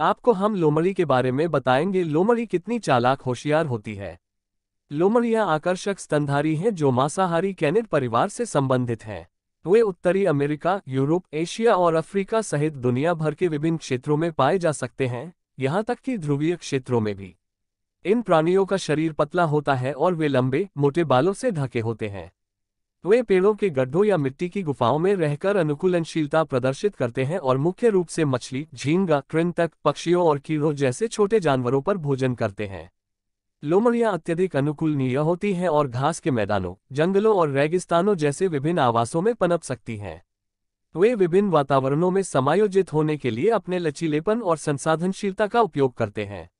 आपको हम लोमड़ी के बारे में बताएँगे लोमड़ी कितनी चालाक होशियार होती है। लोमड़ियाँ आकर्षक स्तनधारी हैं जो मांसाहारी कैनिड परिवार से संबंधित हैं। वे उत्तरी अमेरिका, यूरोप, एशिया और अफ्रीका सहित दुनिया भर के विभिन्न क्षेत्रों में पाए जा सकते हैं, यहाँ तक कि ध्रुवीय क्षेत्रों में भी। इन प्राणियों का शरीर पतला होता है और वे लंबे, मोटे बालों से ढके होते हैं। वे पेड़ों के गड्ढों या मिट्टी की गुफाओं में रहकर अनुकूलनशीलता प्रदर्शित करते हैं और मुख्य रूप से मछली, झींगा, कृंतक, पक्षियों और कीड़ों जैसे छोटे जानवरों पर भोजन करते हैं। लोमड़ियाँ अत्यधिक अनुकूलनीय होती हैं और घास के मैदानों, जंगलों और रेगिस्तानों जैसे विभिन्न आवासों में पनप सकती हैं। वे विभिन्न वातावरणों में समायोजित होने के लिए अपने लचीलेपन और संसाधनशीलता का उपयोग करते हैं।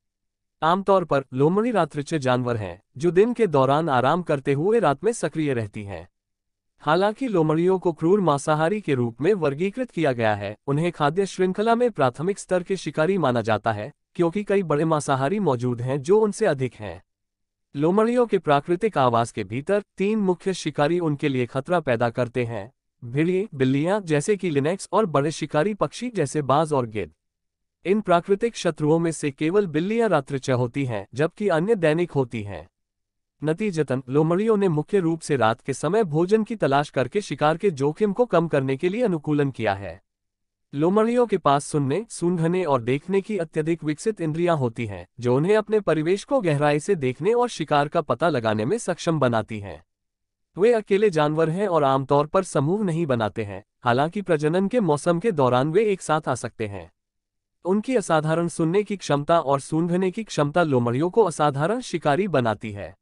आमतौर पर लोमड़ी रात्रिचे जानवर हैं, जो दिन के दौरान आराम करते हुए रात में सक्रिय रहती हैं। हालाँकि लोमड़ियों को क्रूर मांसाहारी के रूप में वर्गीकृत किया गया है, उन्हें खाद्य श्रृंखला में प्राथमिक स्तर के शिकारी माना जाता है, क्योंकि कई बड़े मांसाहारी मौजूद हैं जो उनसे अधिक हैं। लोमड़ियों के प्राकृतिक आवास के भीतर तीन मुख्य शिकारी उनके लिए खतरा पैदा करते हैं भिड़िए बिल्लियाँ जैसे कि लिनेक्स और बड़े शिकारी पक्षी जैसे बाज और गिद्ध। इन प्राकृतिक शत्रुओं में से केवल बिल्लियाँ रात्रिचय होती हैं, जबकि अन्य दैनिक होती हैं। नतीजतन लोमड़ियों ने मुख्य रूप से रात के समय भोजन की तलाश करके शिकार के जोखिम को कम करने के लिए अनुकूलन किया है। लोमड़ियों के पास सुनने, सूंघने और देखने की अत्यधिक विकसित इंद्रियाँ होती हैं, जो उन्हें अपने परिवेश को गहराई से देखने और शिकार का पता लगाने में सक्षम बनाती हैं। वे अकेले जानवर हैं और आमतौर पर समूह नहीं बनाते हैं, हालाँकि प्रजनन के मौसम के दौरान वे एक साथ आ सकते हैं। उनकी असाधारण सुनने की क्षमता और सूंघने की क्षमता लोमड़ियों को असाधारण शिकारी बनाती है।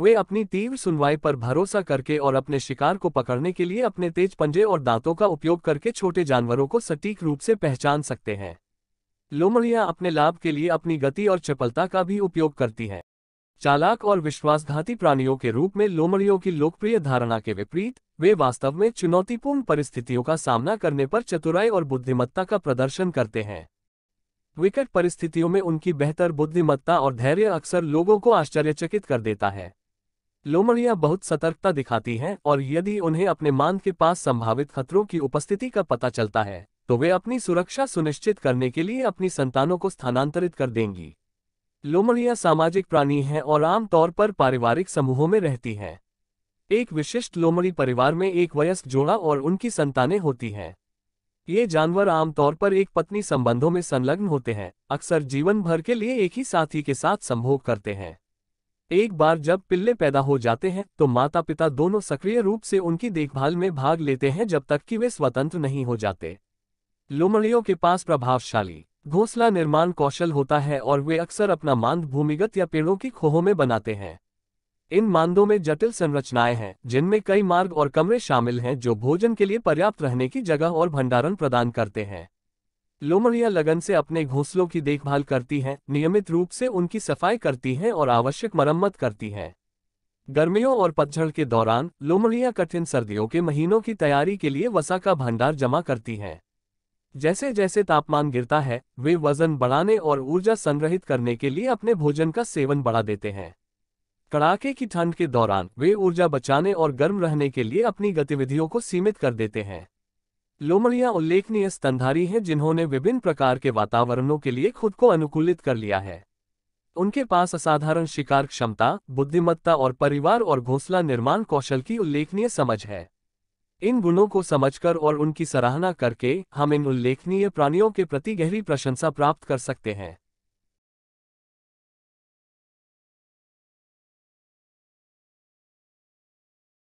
वे अपनी तीव्र सुनवाई पर भरोसा करके और अपने शिकार को पकड़ने के लिए अपने तेज पंजे और दांतों का उपयोग करके छोटे जानवरों को सटीक रूप से पहचान सकते हैं। लोमड़ियाँ अपने लाभ के लिए अपनी गति और चपलता का भी उपयोग करती हैं। चालाक और विश्वासघाती प्राणियों के रूप में लोमड़ियों की लोकप्रिय धारणा के विपरीत, वे वास्तव में चुनौतीपूर्ण परिस्थितियों का सामना करने पर चतुराई और बुद्धिमत्ता का प्रदर्शन करते हैं। विकट परिस्थितियों में उनकी बेहतर बुद्धिमत्ता और धैर्य अक्सर लोगों को आश्चर्यचकित कर देता है। लोमड़ियाँ बहुत सतर्कता दिखाती हैं और यदि उन्हें अपने मान के पास संभावित खतरों की उपस्थिति का पता चलता है तो वे अपनी सुरक्षा सुनिश्चित करने के लिए अपनी संतानों को स्थानांतरित कर देंगी। लोमड़ियाँ सामाजिक प्राणी हैं और आमतौर पर पारिवारिक समूहों में रहती हैं। एक विशिष्ट लोमड़ी परिवार में एक वयस्क जोड़ा और उनकी संतानें होती हैं। ये जानवर आमतौर पर एक पत्नी संबंधों में संलग्न होते हैं, अक्सर जीवन भर के लिए एक ही साथी के साथ संभोग करते हैं। एक बार जब पिल्ले पैदा हो जाते हैं तो माता पिता दोनों सक्रिय रूप से उनकी देखभाल में भाग लेते हैं जब तक कि वे स्वतंत्र नहीं हो जाते। लोमड़ियों के पास प्रभावशाली, घोंसला निर्माण कौशल होता है और वे अक्सर अपना मांद भूमिगत या पेड़ों की खोहों में बनाते हैं। इन मांदों में जटिल संरचनाएँ हैं, जिनमें कई मार्ग और कमरे शामिल हैं जो भोजन के लिए पर्याप्त रहने की जगह और भंडारण प्रदान करते हैं। लोमड़ियाँ लगन से अपने घोंसलों की देखभाल करती हैं, नियमित रूप से उनकी सफ़ाई करती हैं और आवश्यक मरम्मत करती हैं। गर्मियों और पतझड़ के दौरान, लोमड़ियाँ कठिन सर्दियों के महीनों की तैयारी के लिए वसा का भंडार जमा करती हैं। जैसे जैसे तापमान गिरता है, वे वज़न बढ़ाने और ऊर्जा संग्रहित करने के लिए अपने भोजन का सेवन बढ़ा देते हैं। कड़ाके की ठंड के दौरान, वे ऊर्जा बचाने और गर्म रहने के लिए अपनी गतिविधियों को सीमित कर देते हैं। लोमड़ियाँ उल्लेखनीय स्तनधारी हैं जिन्होंने विभिन्न प्रकार के वातावरणों के लिए खुद को अनुकूलित कर लिया है। उनके पास असाधारण शिकार क्षमता, बुद्धिमत्ता और परिवार और घोंसला निर्माण कौशल की उल्लेखनीय समझ है। इन गुणों को समझकर और उनकी सराहना करके हम इन उल्लेखनीय प्राणियों के प्रति गहरी प्रशंसा प्राप्त कर सकते हैं।